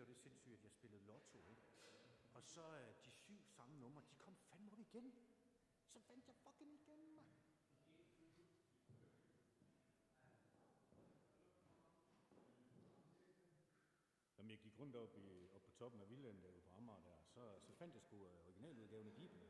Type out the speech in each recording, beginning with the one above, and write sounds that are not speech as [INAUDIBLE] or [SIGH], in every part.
jeg var det sindssygt, at jeg spillede lotto, ikke? Og så øh, de syv samme numre, de kom fandme op igen. Så fandt jeg fucking igen, mand. Jamen, jeg gik rundt op, i, op på toppen af vilden derude på Amager der, så, så fandt jeg sgu øh, originaludgaven af Bibelen.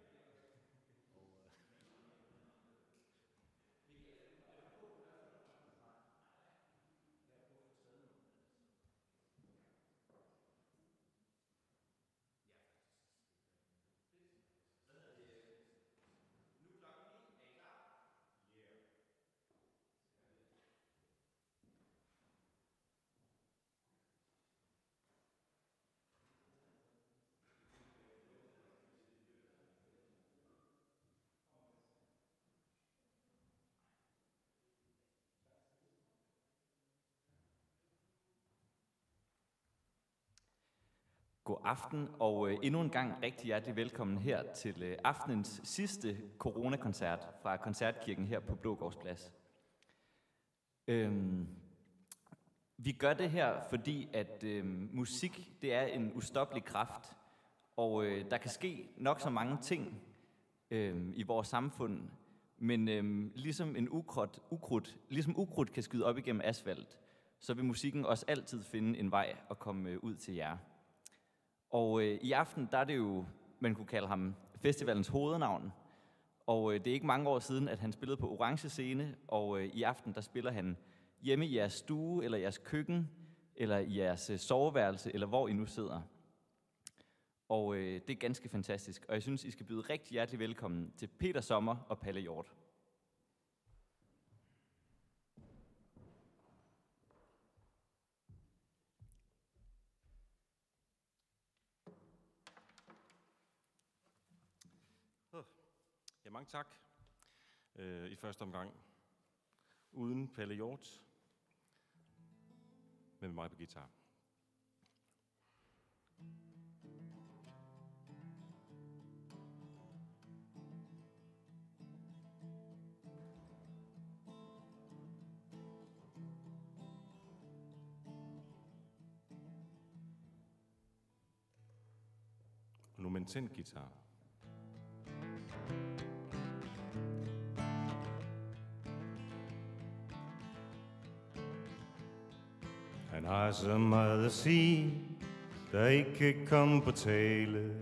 God aften, og øh, endnu en gang rigtig hjertelig velkommen her til øh, aftenens sidste coronakoncert fra Koncertkirken her på Blågårdsplads. Øhm, vi gør det her, fordi at øh, musik det er en ustoppelig kraft, og øh, der kan ske nok så mange ting øh, i vores samfund, men øh, ligesom en ukrudt, ukrudt, ligesom ukrudt kan skyde op igennem asfalt, så vil musikken også altid finde en vej at komme øh, ud til jer. Og øh, i aften, der er det jo, man kunne kalde ham festivalens hovednavn. Og øh, det er ikke mange år siden, at han spillede på Orange Scene, og øh, i aften, der spiller han hjemme i jeres stue, eller jeres køkken, eller i jeres øh, soveværelse, eller hvor I nu sidder. Og øh, det er ganske fantastisk, og jeg synes, I skal byde rigtig hjertelig velkommen til Peter Sommer og Palle Hjort. Ja, mange tak. Øh, I første omgang. Uden Pelle Hjort. Men med mig på guitar. Nu har så meget at sige, der ikke kan komme på tale.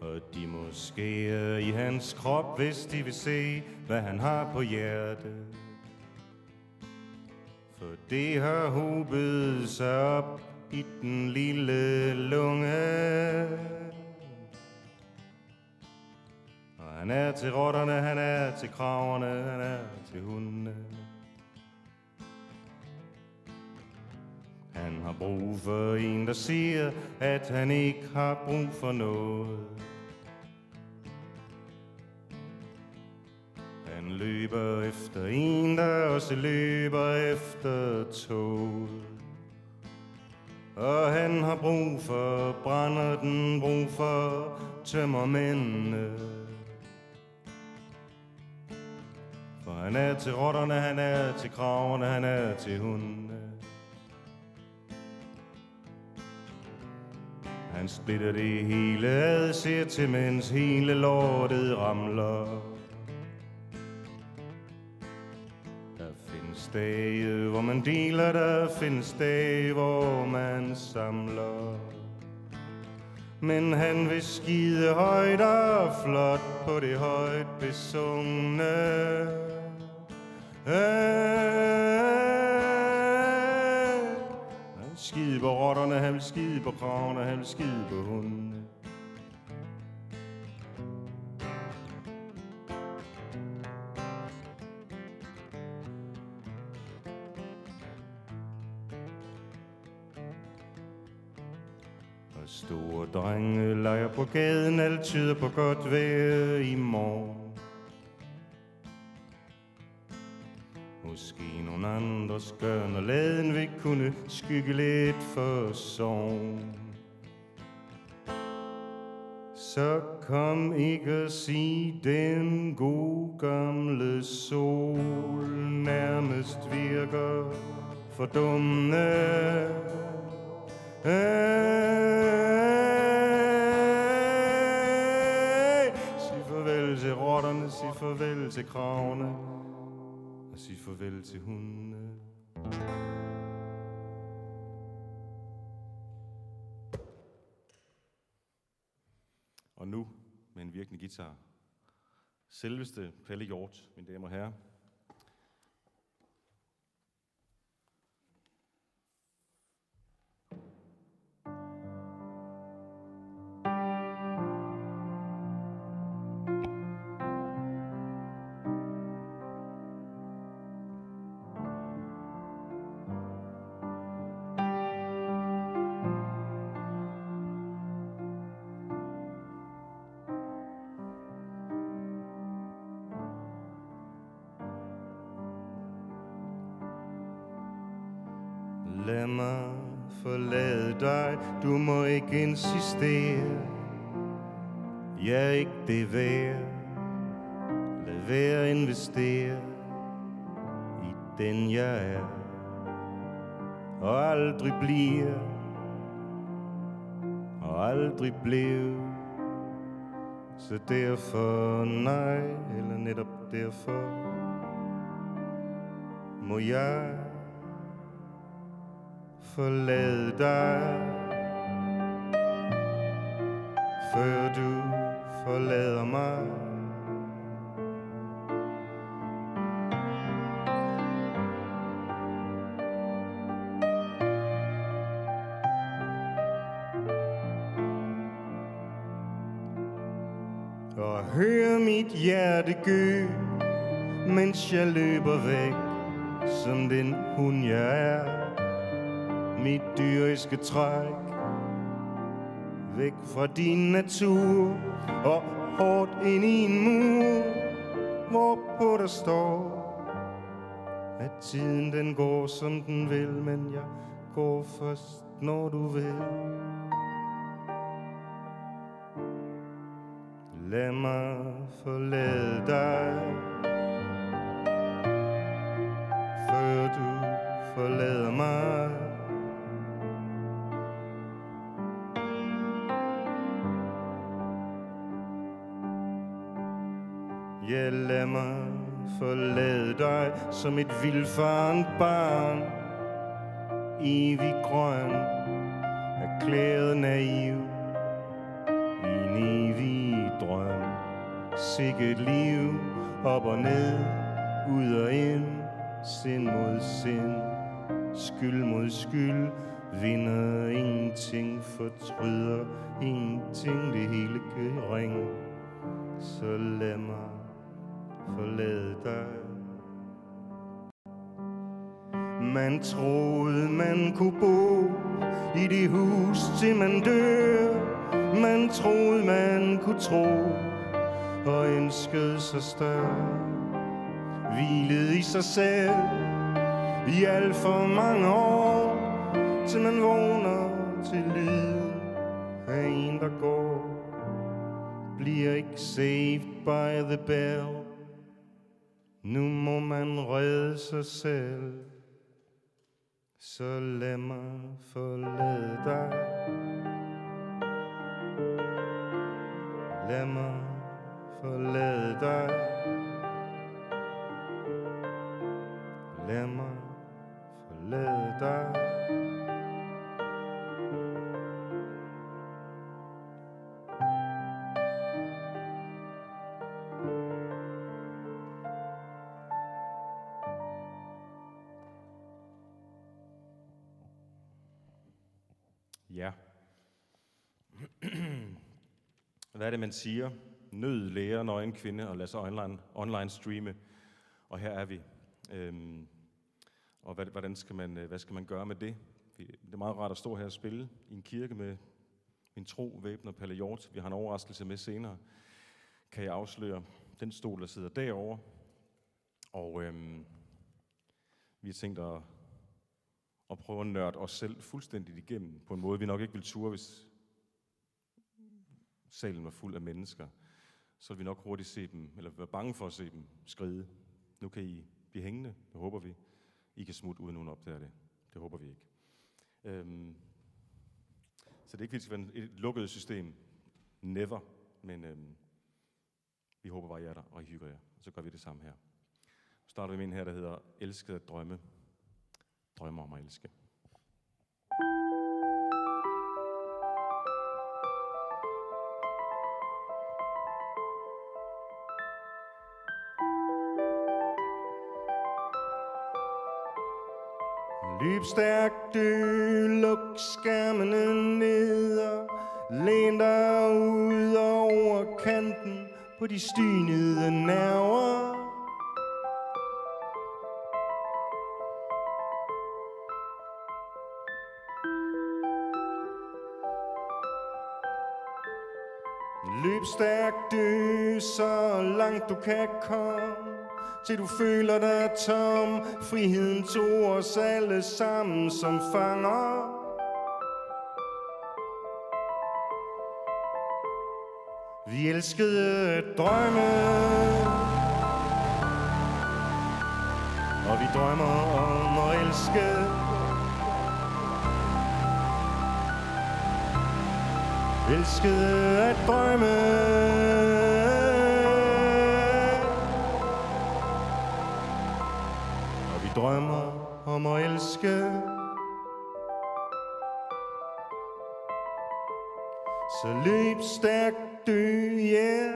Og de måske er i hans krop, hvis de vil se, hvad han har på hjertet. For det har hobet sig op i den lille lunge. Og han er til rotterne, han er til kraverne, han er til hundene. Har brug for en, der siger, at han ikke har brug for noget. Han løber efter en, der også løber efter tog. Og han har brug for brænder den, brug for tømmermændene. For han er til rotterne, han er til kraverne, han er til hunden. Han splitter det hele ad, ser til, mens hele lortet ramler. Der findes dage, hvor man deler, der findes dage, hvor man samler. Men han vil skide højt og flot på det højt besungne. Øh, skide på rotterne, han vil skide på kravene, han vil skide på hundene. Og store drenge leger på gaden, alt tyder på godt vejr i morgen. Måske nogle andre gør, når laden vil kunne skygge lidt for sorg. Så kom ikke og sig den gode gamle sol nærmest virker fordumme. Hey, sig farvel til rotterne, sig farvel til kravene, og sige farvel til hundene. Og nu med en virkelig guitar. Selveste Pelle Hjort, mine damer og herrer. Insistere. Jeg er ikke det værd. Lad være at investere i den jeg er. Og aldrig bliver, og aldrig blev. Så derfor nej, eller netop derfor må jeg forlade dig, før du forlader mig. Og hør mit hjerte gø, mens jeg løber væk, som den hund jeg er mit dyriske træk Væk fra din natur Og hårdt ind i en mur Hvorpå der står At tiden den går som den vil Men jeg går først når du vil. Lad mig forlade dig Før du forlader mig. Lad mig forlade dig som et vildfarent barn. Evig grøn, erklæret naiv. I en evig drøm. Sikkert liv, op og ned, ud og ind. Sind mod sind, skyld mod skyld. Vinder ingenting, fortryder ingenting. Det hele kan ringe. Så lad mig forlade dig. Man troede man kunne bo I det hus til man dør. Man troede man kunne tro Og ønskede sig større. Hvilede i sig selv I alt for mange år Til man vågner til lyden Af en der går. Bliver ikke saved by the bell nu må man redde sig selv. Så lad mig forlade dig. Lad mig forlade dig. Lad mig forlade dig. Ja. Hvad er det, man siger? Nød lærer nøgen kvinde og lad sig online, online streame. Og her er vi. Øhm, og hvad, hvordan skal man, øh, hvad skal man gøre med det? Vi- Det er meget rart at stå her og spille i en kirke med min tro, væbner Palle Hjort. Vi har en overraskelse med senere, kan jeg afsløre. Den stol, der sidder derovre. Og øhm, vi har tænkt at, og prøve at nørde os selv fuldstændigt igennem på en måde, vi nok ikke ville ture, hvis salen var fuld af mennesker. Så ville vi nok hurtigt se dem, eller være bange for at se dem skride. Nu kan I blive hængende, det håber vi. I kan smutte uden nogen opdager det. Det håber vi ikke. Øhm, så det er ikke, fordi det skal være et lukket system. Never. Men øhm, vi håber bare, I er der, og I hygger jer. Så gør vi det samme her. Nu starter vi med en her, der hedder Elskede at drømme. Drømmer om at elske. Løb stærkt, dø, luk skærmene ned og læn dig ud over kanten på de stynede nerver. Stærk stærkt, dø, så langt du kan komme til du føler dig tom. Friheden tog os alle sammen som fanger. Vi elskede at drømme, og vi drømmer om at elske. Elskede at drømme, og vi drømmer om at elske. Så løb stærkt, dø, yeah.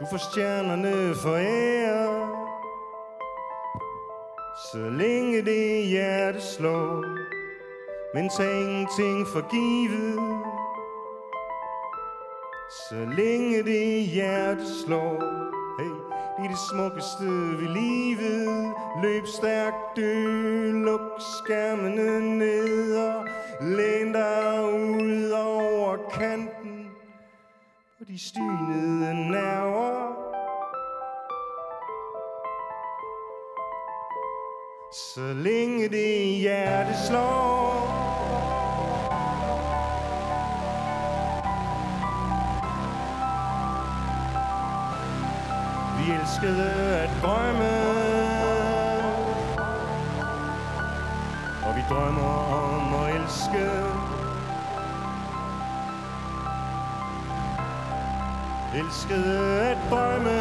Du får stjernerne for ære. Så længe det hjerte slår, men tag ingenting for givet. Så længe det hjerte slår, hey, det er det smukkeste ved livet. Løb stærkt, dø, luk skærmene ned og læn dig ud over kanten på de stynede nerver. Så længe det hjerte slår, elskede at drømme. Og vi drømmer om at elske. Elskede at drømme.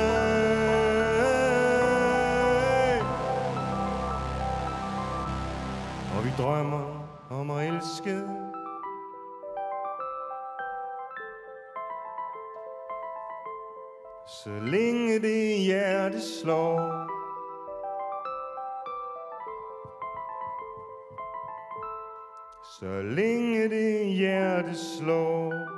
Og vi drømmer om at elske. Så længe det hjerte slår. Så længe det hjerte slår.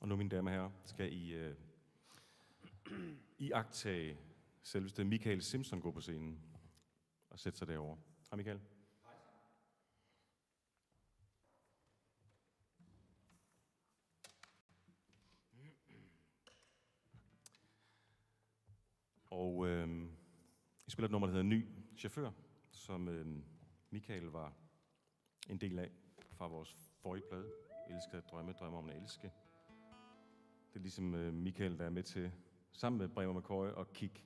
Og nu, mine damer og herrer, skal I øh, i agtage selveste Michael Simpson gå på scenen og sætte sig derover. Hej Michael. Og øh, jeg spiller et nummer, der hedder Ny Chauffør, som øh, Michael var en del af fra vores forrige plade. Elsker at drømme, drømme om at elske. Det er ligesom øh, Michael, der er med til, sammen med Bremer McCoy, at kigge,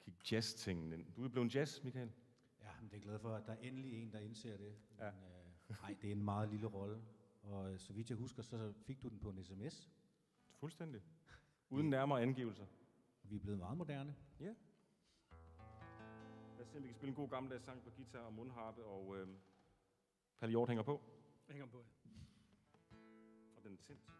kigge jazz-tingen ind. Du er blevet jazz, Michael? Ja, men det er jeg glad for, at der er endelig en, der indser det. Ja. Men, øh, nej, det er en meget lille rolle. Og øh, så vidt jeg husker, så fik du den på en sms. Fuldstændig. Uden nærmere angivelser. Vi er blevet meget moderne. Ja. Lad os se, om vi kan spille en god gammeldags sang på guitar og mundharpe, og øh, Palle Hjort hænger på. Hænger på. Og den er tændt.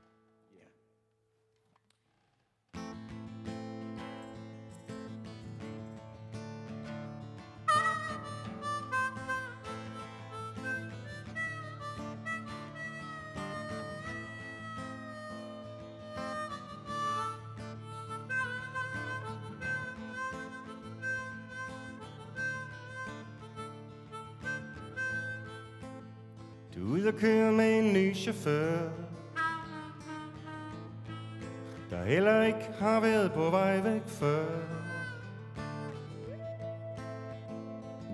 Du er ude og køre med en ny chauffør der heller ikke har været på vej væk før.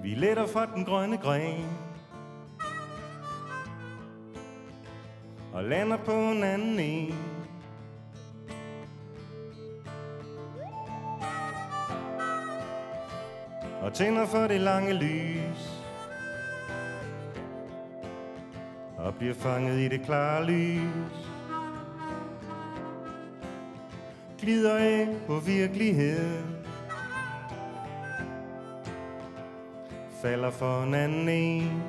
Vi letter fra den grønne gren og lander på en anden en. Og tænder for det lange lys Og bliver fanget i det klare lys Glider af på virkeligheden Falder for en anden en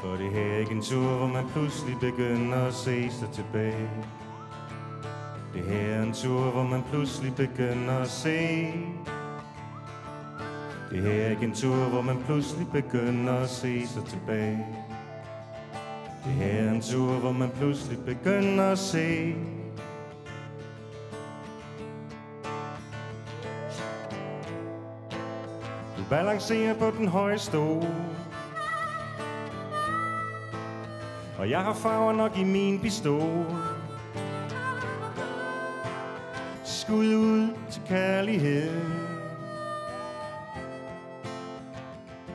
For det her er ikke en tur, hvor man pludselig begynder at se sig tilbage. Det her er en tur, hvor man pludselig begynder at se. Det her er ikke en tur, hvor man pludselig begynder at se sig tilbage. Det her er en tur, hvor man pludselig begynder at se. Du balancerer på den høje stol Og jeg har farver nok i min pistol Skud ud til kærlighed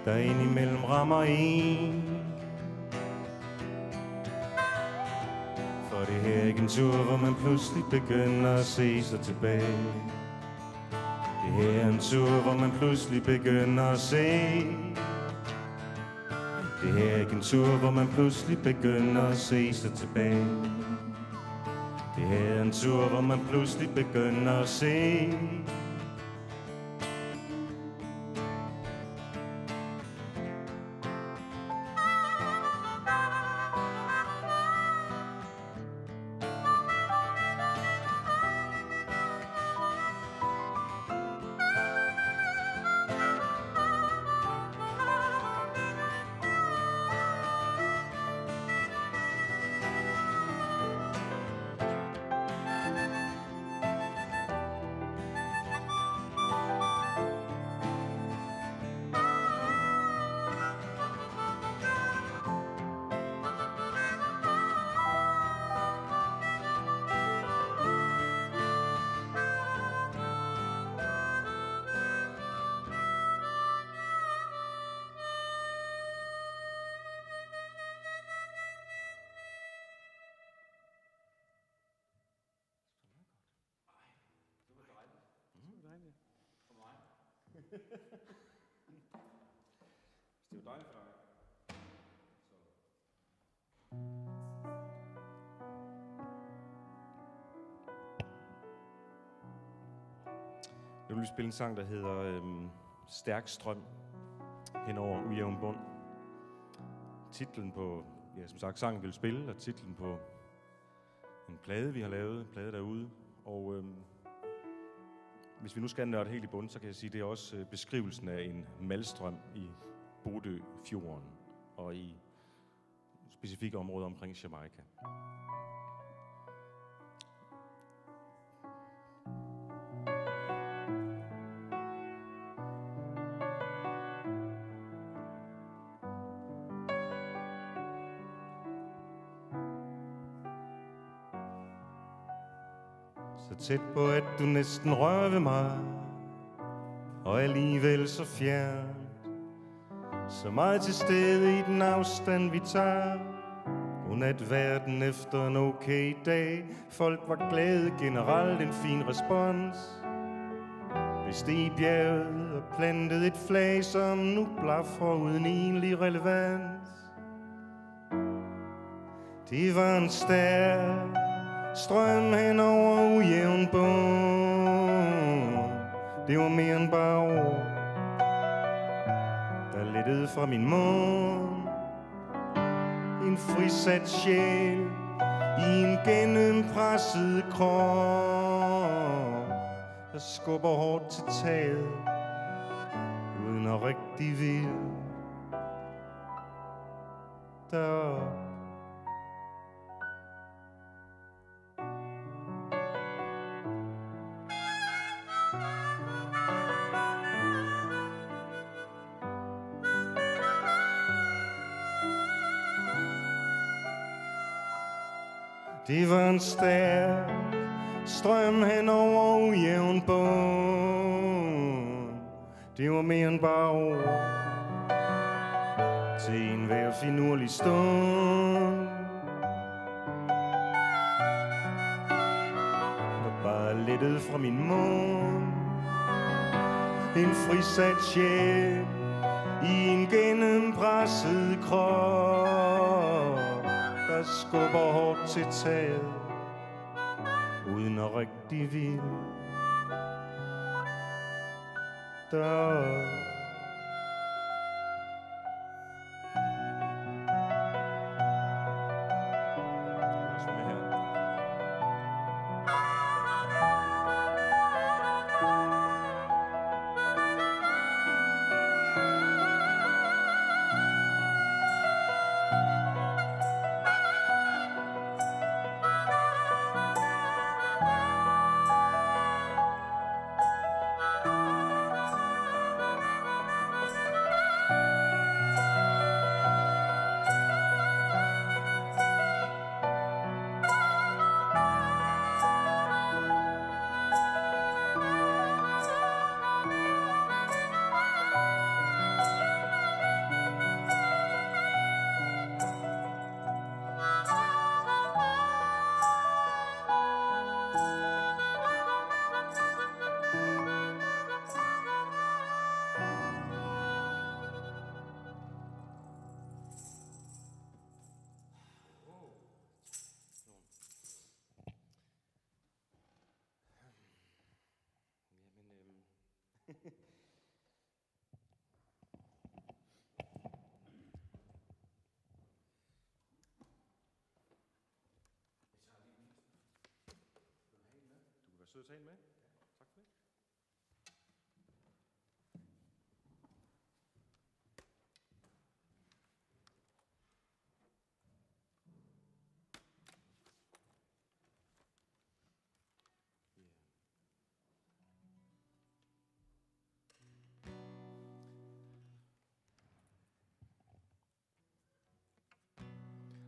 Der indimellem rammer en For det her er ikke en tur, hvor man pludselig begynder at se sig tilbage Det her er en tur, hvor man pludselig begynder at se det her er ikke en tur, hvor man pludselig begynder at se sig tilbage. Det her er en tur, hvor man pludselig begynder at se. Det er jo dejligt for dig. Nu vil vi spille en sang, der hedder øhm, Stærk strøm hen over ujævn bund. Titlen på, ja som sagt, sangen vi vil spille, og titlen på en plade, vi har lavet, en plade derude. Og øhm, hvis vi nu skal nørde helt i bund, så kan jeg sige, det er også øh, beskrivelsen af en malstrøm i Bodø fjorden og i specifikke områder omkring Jamaica. Tæt på, at du næsten rører ved mig. Og alligevel så fjern Så meget til stede i den afstand, vi tager. Godnat verden efter en okay dag. Folk var glade, generelt en fin respons. Hvis det i bjerget og plantet et flag Som nu blaffer uden egentlig relevans. Det var en stærk Strøm hen over ujævn bund. Det var mere end bare ord Der lettede fra min mund. En frisat sjæl I en gennempresset krop Der skubber hårdt til taget Uden at rigtig vil Deroppe stær strøm hen over ujævn bund. Det var mere end bare ord til en hver finurlig stund. Der bare lettede fra min mund. En frisat sjæl i en gennempresset krop, der skubber hårdt til taget, at rigtig vil. Sød at tale med. Tak for det.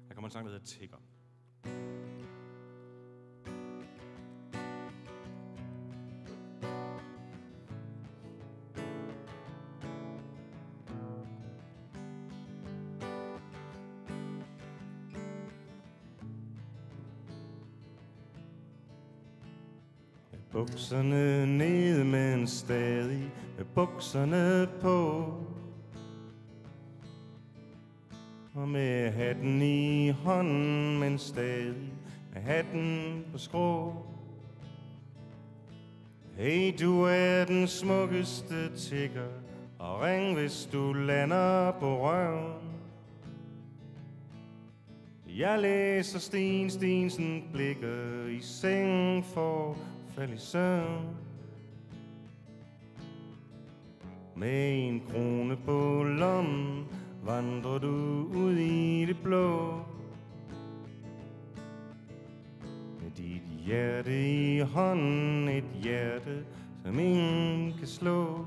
Der kommer en sang, der hedder Tigger. Bukserne nede, men stadig med bukserne på. Og med hatten i hånden, men stadig med hatten på skrå. Hey, du er den smukkeste tigger, og ring, hvis du lander på røven. Jeg læser Sten Stensen blikker i sengen for falde i søvn. Med en krone på lommen vandrer du ud i det blå. Med dit hjerte i hånden, et hjerte, som ingen kan slå.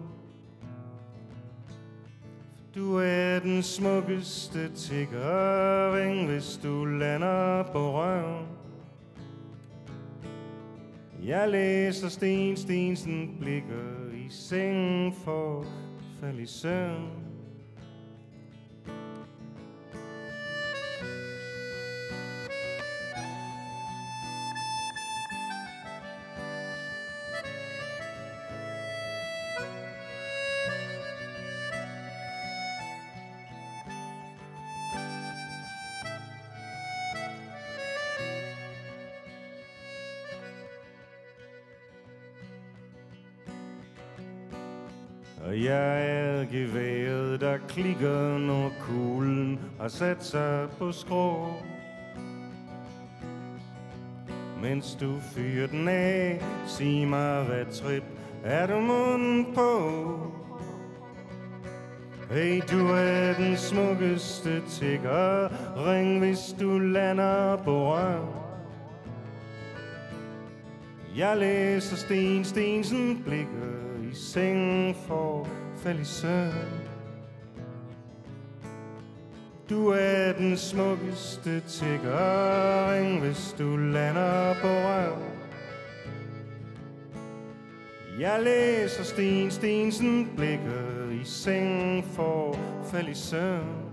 Du er den smukkeste tiggering, hvis du lander på røven. Jeg læser Sten Stensen blikker i sengen for at falde i søvn. Kuglen sat sig på skrå. Mens du fyrer den af, sig mig, hvad trip er du munden på? Hey, du er den smukkeste tigger, ring hvis du lander på røven Jeg læser Sten Stensen blikker i sengen for at falde i søvn. Du er den smukkeste tiggering, hvis du lander på røv. Jeg læser Sten Stensen blikker i sengen for at falde i søvn.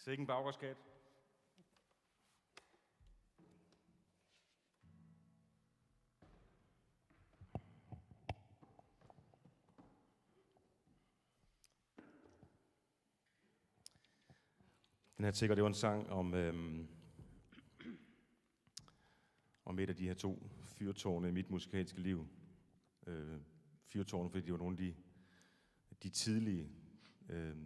Sikke en baggårdskat. Den her tigger, det var en sang om, øhm, om et af de her to fyrtårne i mit musikalske liv. Øh, fyrtårne, fordi det var nogle af de, de tidlige, øh,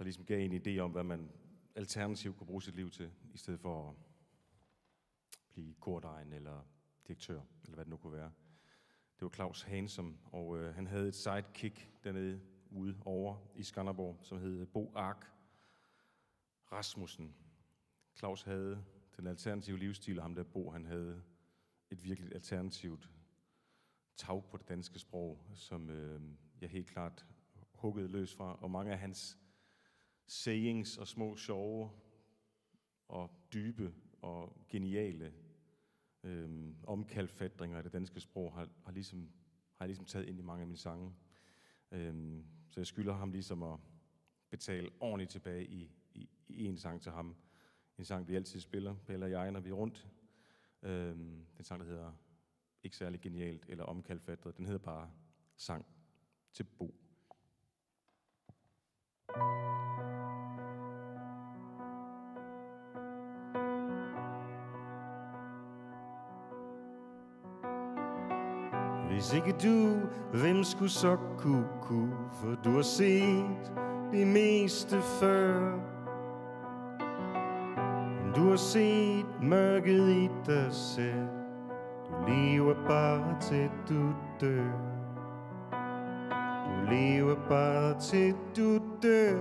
der ligesom gav en idé om, hvad man alternativt kunne bruge sit liv til, i stedet for at blive kordejen eller direktør, eller hvad det nu kunne være. Det var Claus Hansom, og øh, han havde et sidekick dernede ude over i Skanderborg, som hed Bo Ark Rasmussen. Claus havde den alternative livsstil, og ham der Bo, han havde et virkelig alternativt tag på det danske sprog, som øh, jeg helt klart huggede løs fra. Og mange af hans sayings og små sjove og dybe og geniale øh, omkalfatringer af det danske sprog har, har, ligesom, har jeg ligesom taget ind i mange af mine sange. Øh, så jeg skylder ham ligesom at betale ordentligt tilbage i, i, i en sang til ham. En sang, vi altid spiller, Pelle og jeg, når vi er rundt. Øh, den sang, der hedder Ikke særlig genialt eller omkalfatret. Den hedder bare Sang til Bo. Hvis ikke du, hvem skulle så kunne, kunne For du har set det meste før. Du har set mørket i dig selv. Du lever bare til du dør. Du lever bare til du dør.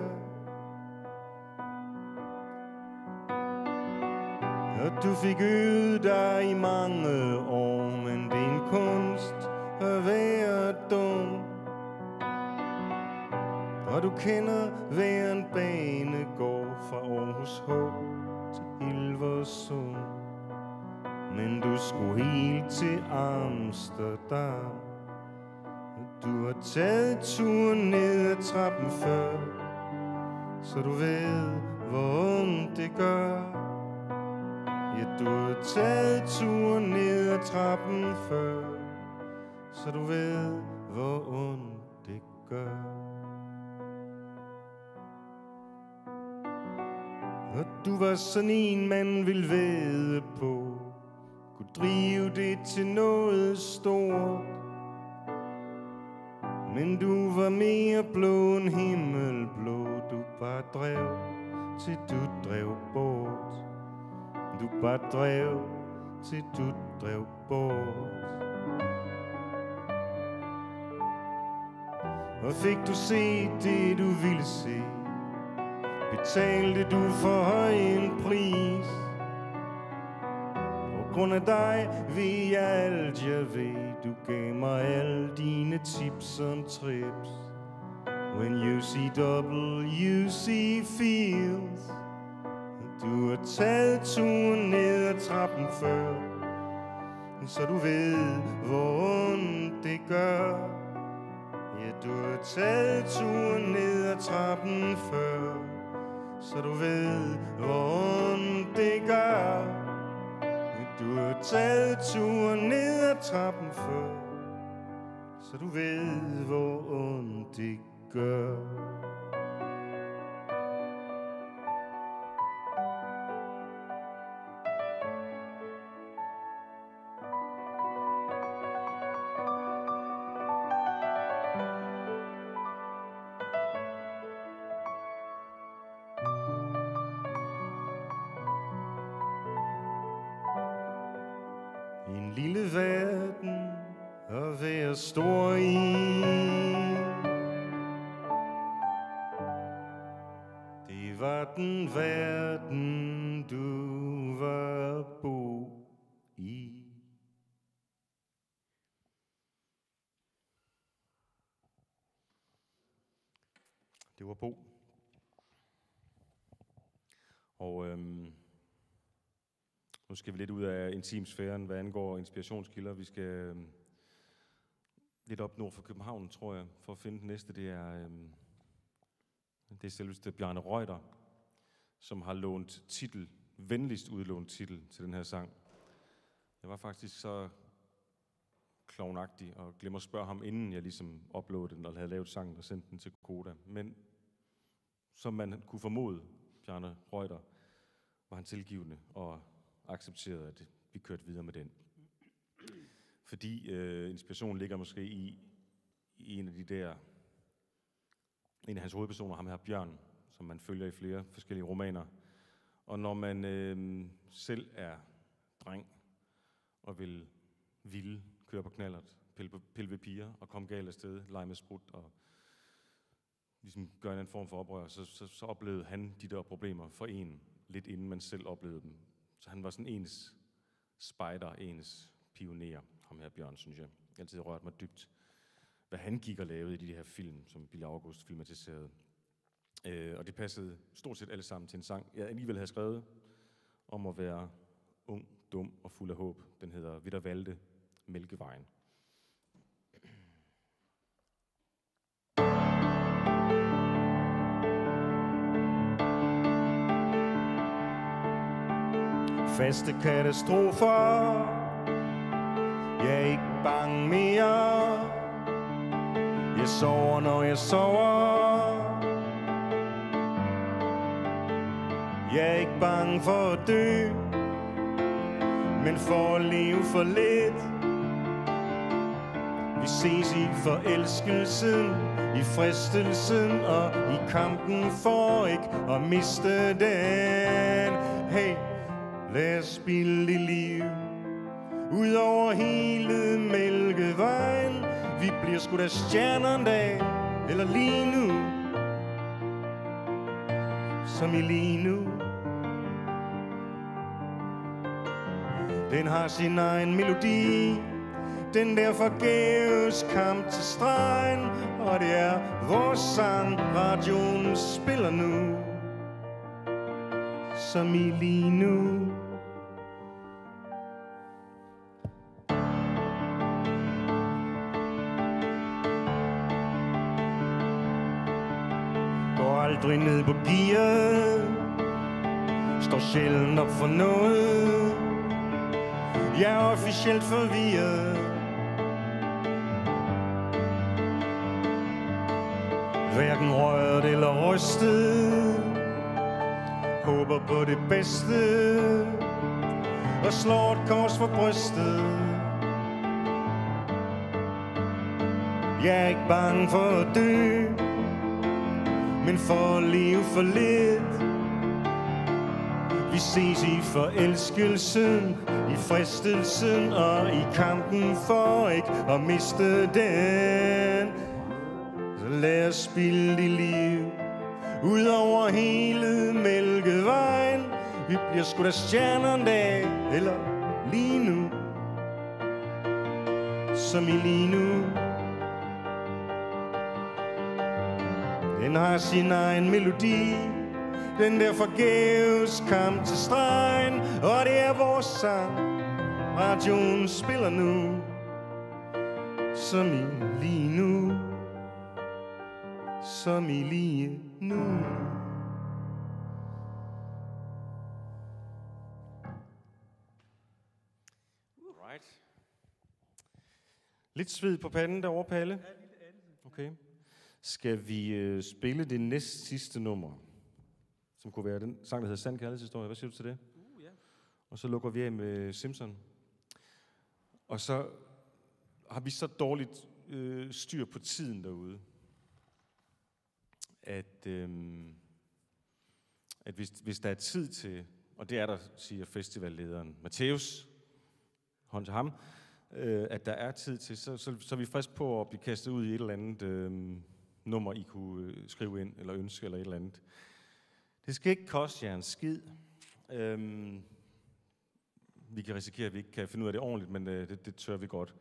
Og du fik øvet dig i mange år Men det er en kunst være dum. Og du kender hver en bane går fra Aarhus H til Hilversum Men du skulle helt til Amsterdam. Du har taget turen ned ad trappen før Så du ved, hvor ondt det gør. Ja, du har taget turen ned ad trappen før. Så du ved, hvor ondt det gør. Og du var sådan en, man vil vede på Kunne drive det til noget stort. Men du var mere blå end himmelblå Du bare drev, til du drev bort. Du bare drev, til du drev bort. Og fik du set det, du ville se? Betalte du for høj en pris? På grund af dig ved jeg alt, jeg ved Du gav mig alle dine tips og trips. When you see double, you see feels Du har taget turen ned ad trappen før. Så du ved, hvor ondt det gør. Ja, du har taget turen ned ad trappen før så du ved, hvor ondt det gør. Du har taget turen ned ad trappen før, så du ved, hvor ondt det gør. Intimsfæren, hvad angår inspirationskilder. Vi skal øh, lidt op nord for København, tror jeg, for at finde den næste. Det er, øh, det er selveste Bjarne Reuter, som har lånt titel, venligst udlånt titel til den her sang. Jeg var faktisk så klovnagtig og glemmer at spørge ham, inden jeg ligesom uploadede den og havde lavet sangen og sendt den til Koda. Men som man kunne formode, Bjarne Reuter, var han tilgivende og accepterede, at vi kørte videre med den. Fordi øh, inspirationen ligger måske i, i en af de der, en af hans hovedpersoner, ham her Bjørn, som man følger i flere forskellige romaner. Og når man øh, selv er dreng og vil ville køre på knallert, pille, på- pille ved piger og komme galt afsted, lege med sprut og ligesom gøre en anden form for oprør, så, så, så oplevede han de der problemer for en, lidt inden man selv oplevede dem. Så han var sådan ens spider, ens pioner, ham her Bjørn, synes jeg. Jeg altid rørt mig dybt, hvad han gik og lavede i de her film, som Bill August filmatiserede. Øh, og det passede stort set alle sammen til en sang, jeg alligevel havde skrevet om at være ung, dum og fuld af håb. Den hedder Vitter Valde, Mælkevejen. Faste katastrofer. Jeg er ikke bange mere. Jeg sover, når jeg sover. Jeg er ikke bange for at dø Men for at leve for lidt. Vi ses i forelskelsen I fristelsen Og i kampen for ikke at miste den. Hey, lad os spille liv. Ud over hele Mælkevejen Vi bliver sgu da stjerner en dag Eller lige nu. Som i lige nu. Den har sin egen melodi. Den der forgæves kamp til stregen. Og det er vores sang Radioen spiller nu. Som i lige nu. Går aldrig ned på gear Står sjældent op for noget. Jeg er officielt forvirret. Hverken rørt eller rystet. Håber på det bedste Og slår et kors for brystet. Jeg er ikke bange for at dø Men for at leve for lidt. Vi ses i forelskelsen I fristelsen Og i kampen for ikke at miste den. Så lad os spille dit liv. Ud over hele Mælkevejen. Vi bliver sgu da stjerner en dag Eller lige nu. Som i lige nu. Den har sin egen melodi. Den der forgæves kamp til stregen. Og det er vores sang Radioen spiller nu. Som i lige nu som I lige nu. Right. Lidt sved på panden derovre, Palle. Okay. Skal vi øh, spille det næst sidste nummer, som kunne være den sang, der hedder Sand Kærlighedshistorie. Hvad siger du til det? Uh, yeah. Og så lukker vi af med Simpson. Og så har vi så dårligt øh, styr på tiden derude at, øh, at hvis, hvis der er tid til, og det er der, siger festivallederen Matthæus, hånd til ham, øh, at der er tid til, så, så, så er vi frisk på at blive kastet ud i et eller andet øh, nummer, I kunne øh, skrive ind, eller ønske, eller et eller andet. Det skal ikke koste jer en skid. Øh, vi kan risikere, at vi ikke kan finde ud af det ordentligt, men øh, det, det tør vi godt.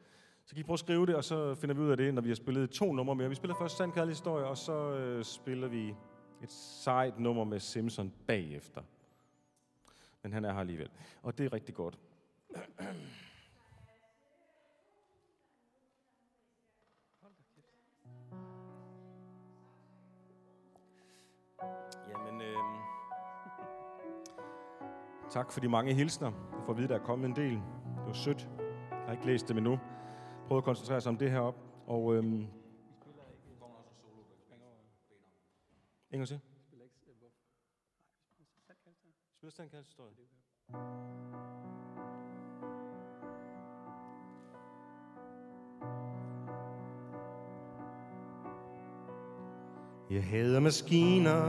Så kan I prøve at skrive det, og så finder vi ud af det, når vi har spillet to numre mere. Vi spiller først Sand Kærlig Historie, og så øh, spiller vi et sejt nummer med Simpson bagefter. Men han er her alligevel. Og det er rigtig godt. Jamen, øh, tak for de mange hilsner. Jeg får at vide, der er kommet en del. Det var sødt. Jeg har ikke læst dem endnu. Prøv at koncentrere sig om det her op. Og øhm, Vi spiller ikke... også en solo, gang til. Spiller ikke... Øh, Jeg hader maskiner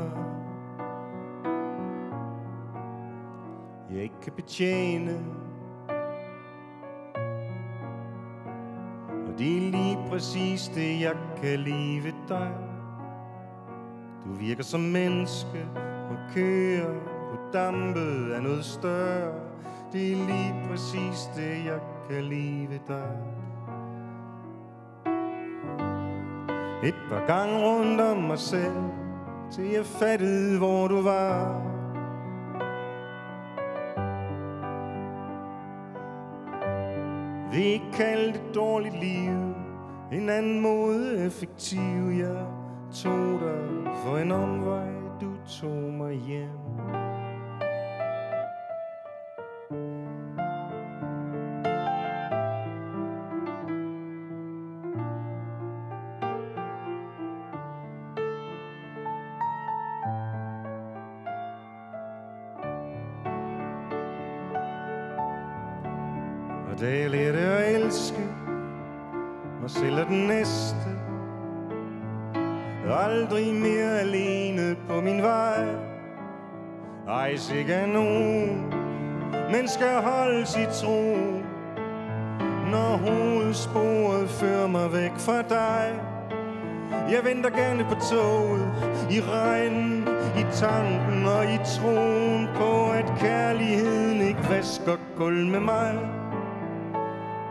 Jeg ikke kan betjene det er lige præcis det jeg kan lide ved dig. Du virker som menneske og kører på dampet af noget større. Det er lige præcis det jeg kan lide ved dig. Et par gange rundt om mig selv Til jeg fattede, hvor du var. Ikke kalde det dårligt liv. En anden måde effektiv. Jeg tog dig for en omvej. Du tog mig hjem. Og da jeg at elske. Mig selv og den næste. Aldrig mere alene på min vej. Ej, sikkert nogen Men skal holde sit tro. Når hovedsporet fører mig væk fra dig. Jeg venter gerne på toget I regnen, i tanken og i troen På at kærligheden ikke vasker gulv med mig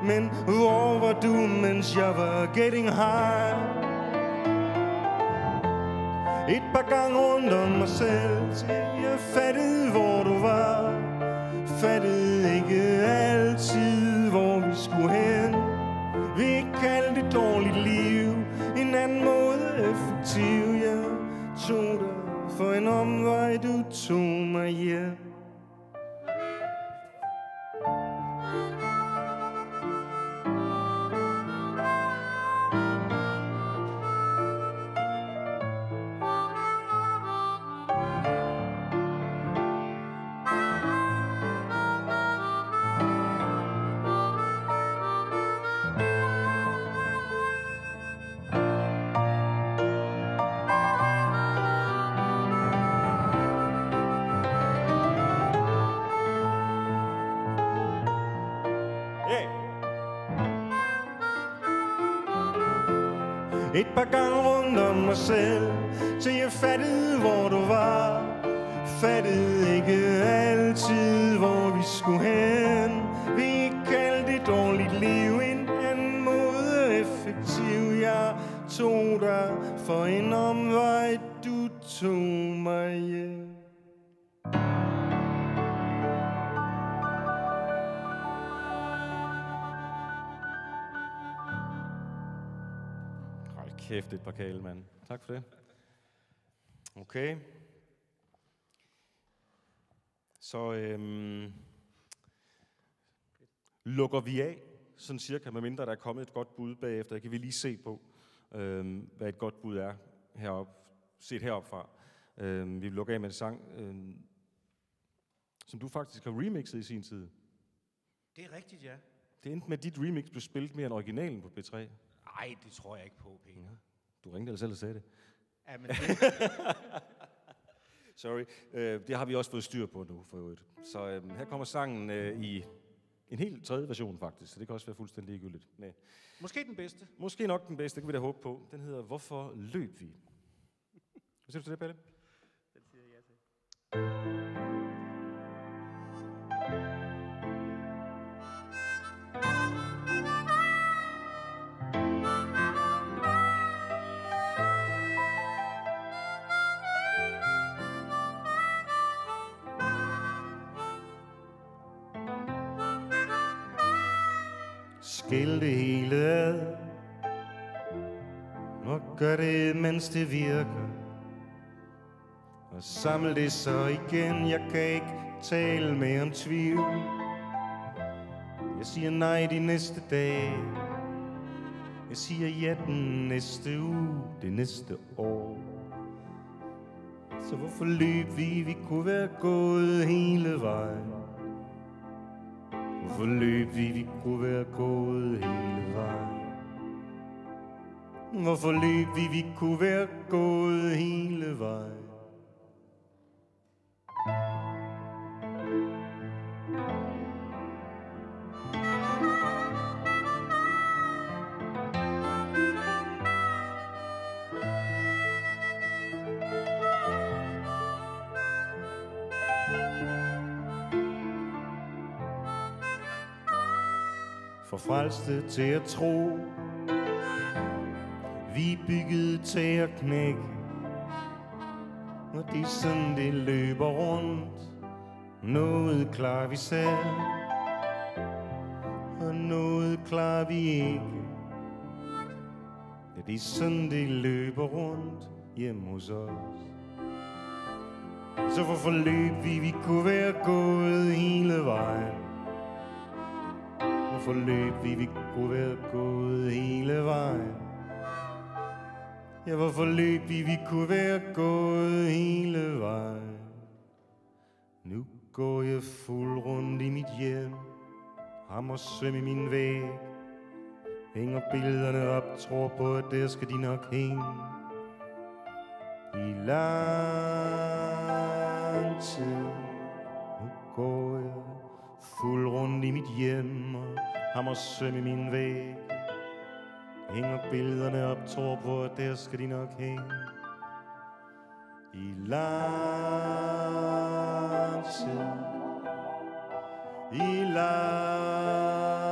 men hvor var du, mens jeg var getting high? Et par gange rundt om mig selv Til jeg fattede, hvor du var. Fattede ikke altid, hvor vi skulle hen. Vi kaldte det dårligt liv En anden måde effektiv. Jeg tog dig for en omvej Du tog mig hjem. Par gange rundt om mig selv. Til jeg fattede, hvor du var. Fattede ikke altid, hvor vi skulle hen. Vi kaldte et dårligt liv En anden måde. Effektiv Jeg tog dig for en omvej. Du tog mig hjem. Kæft, et par kæle, mand. Tak for det. Okay. Så øhm, lukker vi af, sådan cirka, medmindre der er kommet et godt bud bagefter. Det kan vi lige se på, øh, hvad et godt bud er heroppe, set heroppe fra. Øh, vi vil lukke af med en sang, øh, som du faktisk har remixet i sin tid. Det er rigtigt, ja. Det endte med, at dit remix blev spillet mere end originalen på P3. Nej, det tror jeg ikke på, Peter. Du ringte eller selv og sagde det. Ja, men [LAUGHS] det, Sorry. Øh, det har vi også fået styr på nu, for øvrigt. Så øh, her kommer sangen øh, i en helt tredje version, faktisk. Så det kan også være fuldstændig ligegyldigt. Men måske den bedste. måske nok den bedste, det kan vi da håbe på. Den hedder Hvorfor løb vi? Hvad siger du til det, Palle? Den siger jeg ja til. Skille det hele ad. Og gør det, mens det virker. Og samle det så igen. Jeg kan ikke tale mere om tvivl. Jeg siger nej de næste dage. Jeg siger ja den næste uge Det næste år. Så hvorfor løb vi? Vi kunne være gået hele vejen. Hvorfor løb vi? Vi kunne være gået hele vejen. Hvorfor løb vi? Vi kunne være gået hele vejen. For frelste til at tro. Vi er bygget til at knække når det er sådan det løber rundt. Noget klarer vi selv Og noget klarer vi ikke. Ja, det er sådan det løber rundt hjemme hos os. Så hvorfor løb vi? Vi kunne være gået hele vejen forløb, vi? Vi kunne være gået hele vejen. Ja, hvor forløb, vi? Vi kunne være gået hele vejen. Nu går jeg fuld rundt i mit hjem. Hammer søm i min væg. Hænger billederne op, tror på, at der skal de nok hænge. I lang tid. Nu går jeg fuld rundt i mit hjem og ham og i min væg. Hænger billederne op, tror på, at der skal de nok hænge. I lang tid. I lang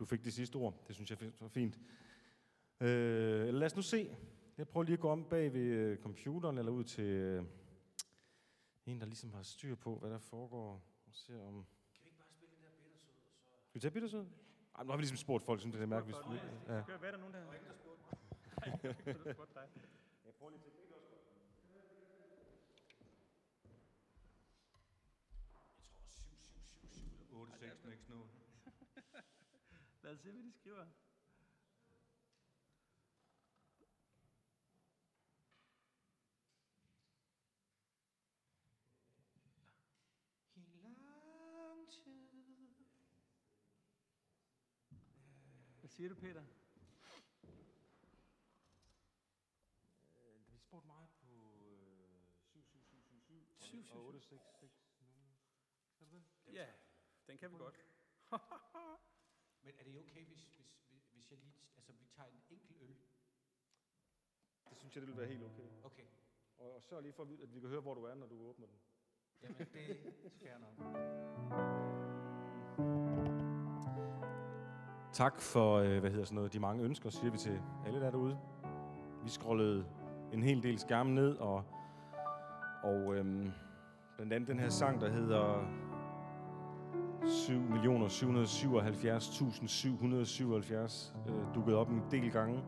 Du fik det sidste ord. Det synes jeg var fint. Øh, lad os nu se. Jeg prøver lige at gå om bag ved øh, computeren eller ud til øh, en, der ligesom har styr på, hvad der foregår. Og se om... Kan vi ikke bare spille den der bittersød? Skal vi tage bittersød? Ej, nu har vi ligesom spurgt folk, synes det er mærkeligt. hvis vi- Ja. Hvad er der nogen der? Der er ingen, der spurgte mig. [LAUGHS] Nej, jeg spurgte dig. Jeg prøver lige til begge også godt. Jeg tror 7, 7, 7, 7 eller 8, 6, men ikke sådan noget. Lad os se, hvad de skriver. I lang tid. Hvad siger du, Peter? Vi spurgte meget på øh, 7, 7, 7, 7, 7, 7, 7, og 8, 6, 6, 0. Skal du den? Ja, den kan vi godt. Men er det okay, hvis, hvis, hvis- jeg lige... Altså, vi tager en enkelt øl? Det synes jeg, det vil være helt okay. Okay. Og, og sørg lige for, at vi kan høre, hvor du er, når du åbner den. Jamen, det skal jeg nok. Tak for, øh, hvad hedder sådan noget, de mange ønsker, siger vi til alle der derude. Vi scrollede en hel del skærme ned, og, og øhm, blandt andet den her sang, der hedder 7.777.777, øh, dukket op en del gange.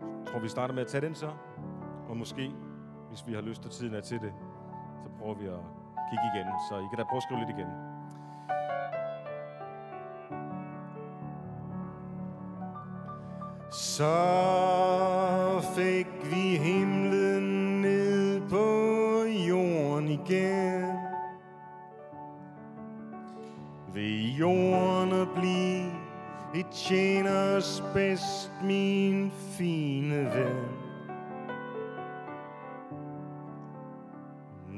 Jeg tror, vi starter med at tage den så, og måske, hvis vi har lyst og tiden er til det, så prøver vi at kigge igen. Så I kan da prøve at skrive lidt igen. Så fik vi himlen ned på jorden igen. Jorden at blive et tjeners bedst, min fine ven.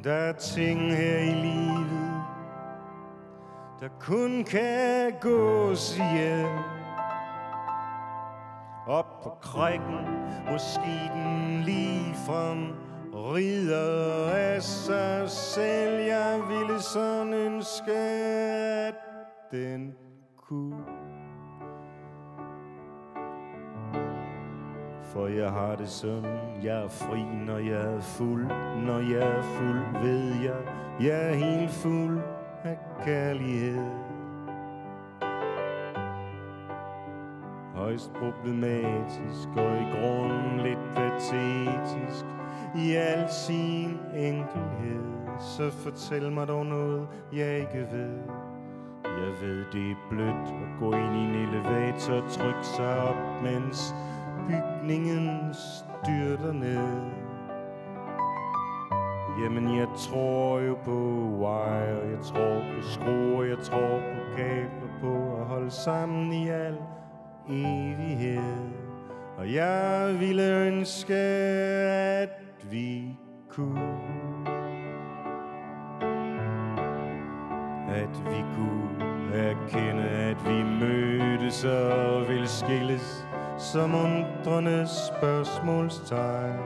Der er ting her i livet, der kun kan gås ihjel. Op på krækken, måske den lige frem rider af sig selv. Jeg ville sådan ønske, at den kunne. For jeg har det sådan, jeg er fri, når jeg er fuld. Når jeg er fuld, ved jeg, jeg er helt fuld af kærlighed. Højst problematisk og i grunden lidt patetisk I al sin enkelhed Så fortæl mig dog noget, jeg ikke ved jeg ved, det er blødt at gå ind i en elevator og trykke sig op Mens bygningen styrter ned Jamen, jeg tror jo på wire, jeg tror på skruer, jeg tror på kabler på at holde sammen i al evighed. Og jeg ville ønske, at vi kunne. At vi kunne erkende, at vi mødtes og ville skilles som undrende spørgsmålstegn.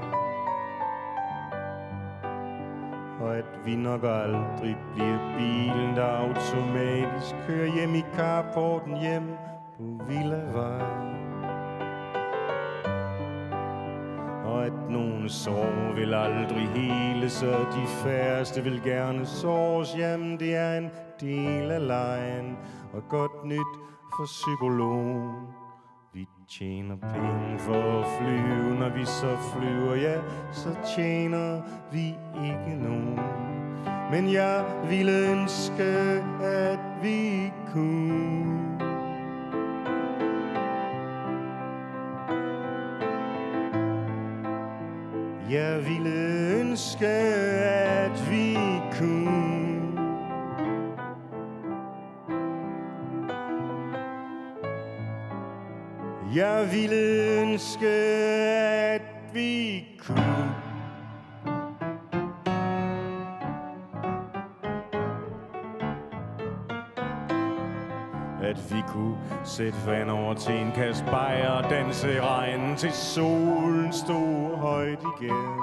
Og at vi nok aldrig bliver bilen, der automatisk kører hjem i carporten hjem på Villavej. Og at nogle sår vil aldrig hele, så de færreste vil gerne såres. Jamen, det er en del af lejen, og godt nyt for psykologen. Vi tjener penge for at flyve, når vi så flyver, ja, så tjener vi ikke nogen. Men jeg ville ønske, at vi kunne. Jeg ville ønske, at vi kunne. Jeg ville ønske, at vi kunne. At vi kunne sætte vand over til en kasse bajer og danse i regnen til solen stod højt igen.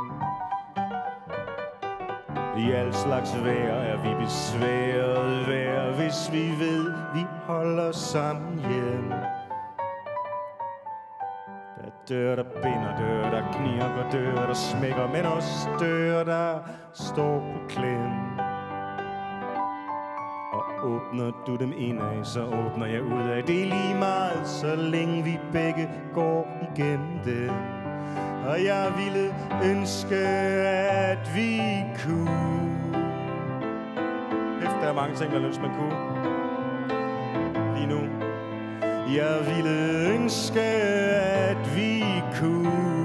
I al slags vejr er vi besværet værd, hvis vi ved, vi holder sammen hjem. Der dør, der binder, dør, der knirker, dør, der smækker, men også dør, der står på klem. Og åbner du dem indad, så åbner jeg ud af det er lige meget, så længe vi begge går igennem det. Og jeg ville ønske, at vi kunne Efter der er mange ting, der løs, man kunne Lige nu jeg ville ønske, at vi kunne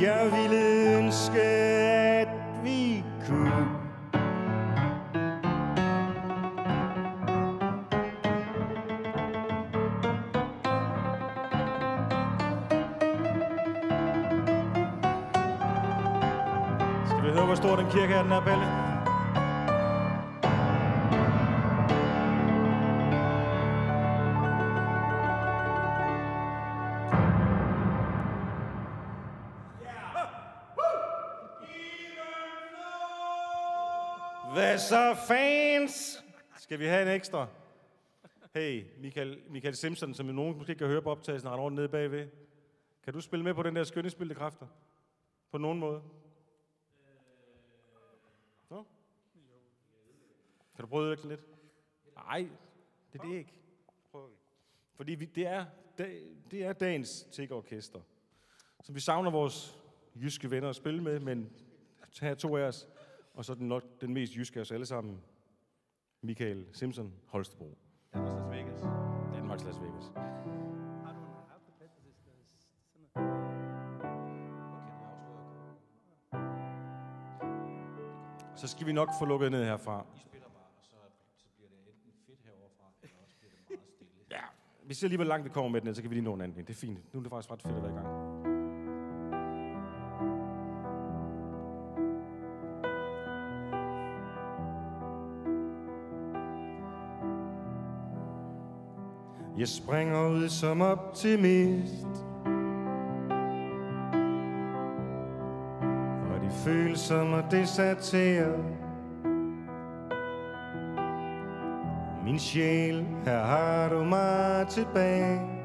Jeg ville ønske, at vi kunne Skal vi høre, hvor stor den kirke er, den er, Pelle? Hvad så, fans? Skal vi have en ekstra? Hey, Michael, Michael Simpson, som nogen måske kan høre på optagelsen, render rundt nede bagved. Kan du spille med på den der skønne spilde kræfter? På nogen måde? Nå? Kan du prøve at lidt? Nej, det er det ikke. Prøver vi. Fordi vi, det, er, det, er dagens tiggerorkester, som vi savner vores jyske venner at spille med, men her er to af os, og så den, nok den mest jyske af os alle sammen, Michael Simpson Holstebro. Danmarks Las Vegas. Danmarks Las Vegas. Så skal vi nok få lukket ned herfra. I spiller bare, og så, så bliver det enten fedt heroverfra, eller også bliver det meget stille. Ja, vi ser lige, hvor langt vi kommer med den, så kan vi lige nå en anden. Det er fint. Nu er det faktisk ret fedt at være i gang. Jeg springer ud som optimist. Og de følsomme deserterer. Min sjæl, her har du mig tilbage.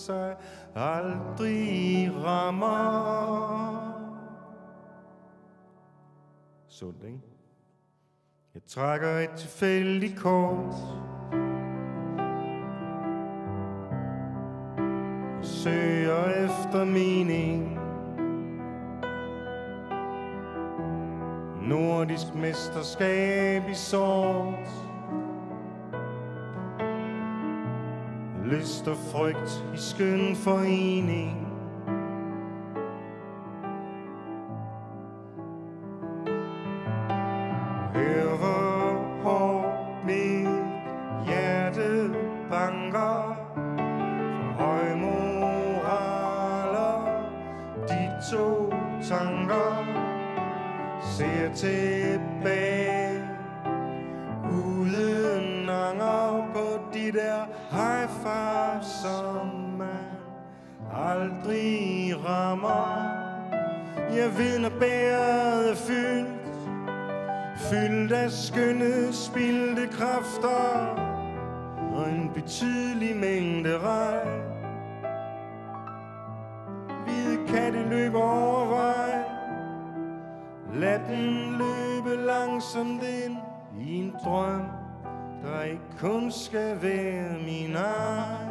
Sig aldrig rammer. Sundt, ikke? Jeg trækker et tilfældigt kort. Og Søger efter mening. Nordisk mesterskab i sort. Trøst og frygt i skøn forening. De der high five, som man aldrig rammer. Jeg ved, når bæret er fyldt Fyldt af skønne spildte kræfter Og en betydelig mængde regn Hvide katte løber over vejen Lad den løbe langsomt ind i en drøm. Der ikke kun skal være min egen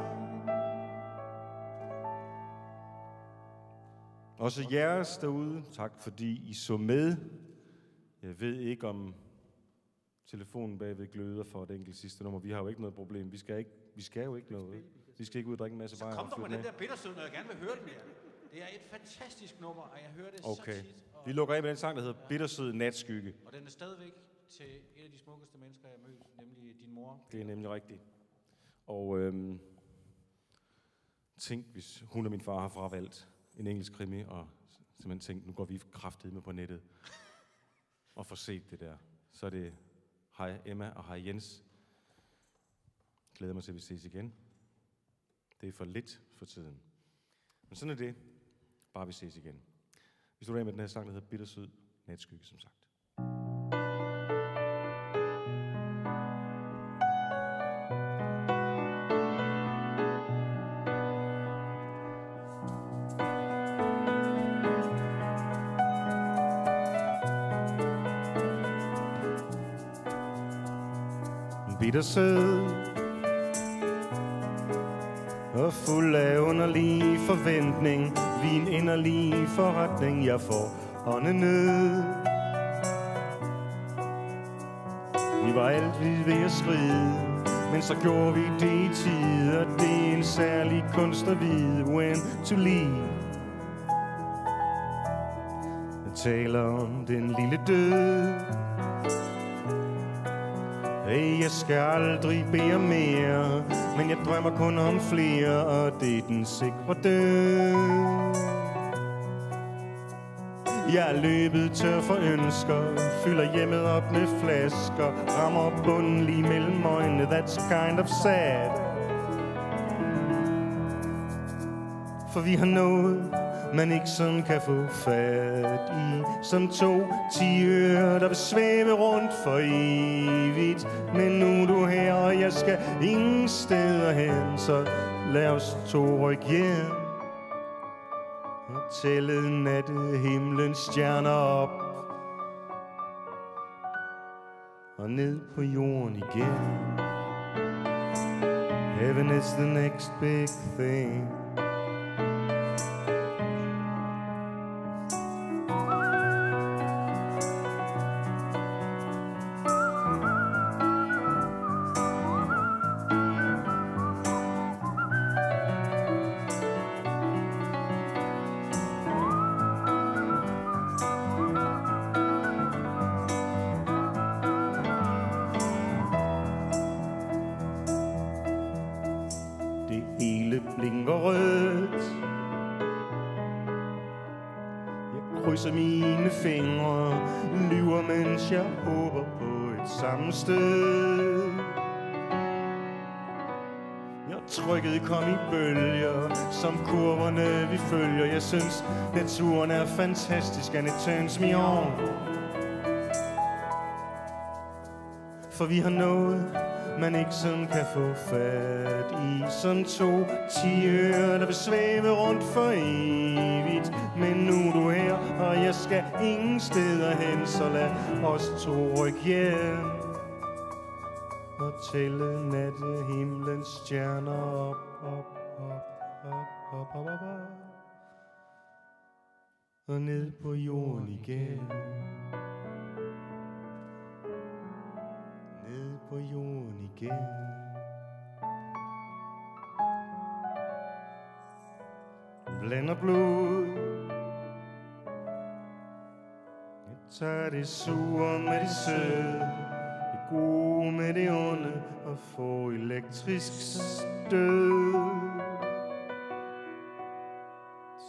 Også jeres derude, tak fordi I så med. Jeg ved ikke, om telefonen bagved gløder for et enkelt sidste nummer. Vi har jo ikke noget problem. Vi skal, ikke, vi skal jo ikke noget. Vi skal ikke ud og drikke en masse Så bajer. kom og dog med den der bittersød, når jeg gerne vil høre den her. Det er et fantastisk nummer, og jeg hører det Okay. så tit. Og, Vi lukker af med den sang, der hedder Bittersød Natskygge. og den er stadigvæk til et af de smukkeste mennesker, jeg har mødt, nemlig din mor. Det er nemlig rigtigt. Og øhm, tænk, hvis hun og min far har fravalgt en engelsk krimi, og simpelthen tænkt, nu går vi kraftigt med på nettet. og få set det der. Så er det hej Emma og hej Jens. Glæder mig til, at vi ses igen. Det er for lidt for tiden. Men sådan er det. Bare vi ses igen. Vi slutter af med den her sang, der hedder Bittersød Natskygge, som sagt. Bittersød Og fuld af underlig forventning Vin inderlig forretning Jeg får ånden ned. Vi var altid ved at skride Men så gjorde vi det i tid Og det er en særlig kunst at vide When to leave. Jeg taler om den lille død. Hey, jeg skal aldrig bede mere Men jeg drømmer kun om flere Og det er den sikre død Jeg er løbet tør for ønsker Fylder hjemmet op med flasker Rammer bunden lige mellem øjnene That's kind of sad. For vi har nået man ikke sådan kan få fat i. Som to tiører, der vil svæve rundt for evigt. Men nu er du her, og jeg skal ingen steder hen Så lad os to rykke hjem. Og tælle natte himlens stjerner op. Og ned på jorden igen. Heaven is the next big thing. Jeg synes naturen er fantastisk And it turns me on. For vi har noget man ikke sådan kan få fat i. Som to tiger, der vil svæve rundt for evigt. Men nu er du her, og jeg skal ingen steder hen Så lad os to rykke hjem Og tælle natte himlens stjerner op, op, op, op, op, op, op, op. Og ned på jorden igen ned på jorden igen. Blander blod. Jeg tager det sure med det søde. Det gode med det onde. Og får elektrisk stød.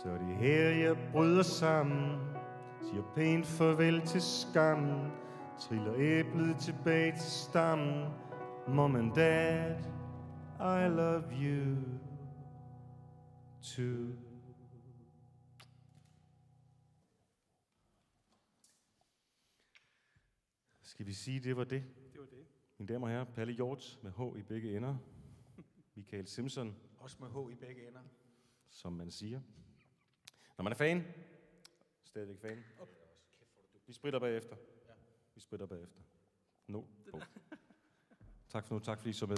Så det er her, jeg bryder sammen. Siger pænt farvel til skammen. Triller æblet tilbage til stammen Mom and dad, I love you too Skal vi sige, det var det? Det var det. Mine damer og herrer, Palle Hjort med H i begge ender. Michael Simpson, Også med H i begge ender. som man siger. Når man er fan, stadigvæk fan. Vi spritter bagefter. Vi spritter bagefter. No. Oh. Tak for nu. Tak fordi I så med.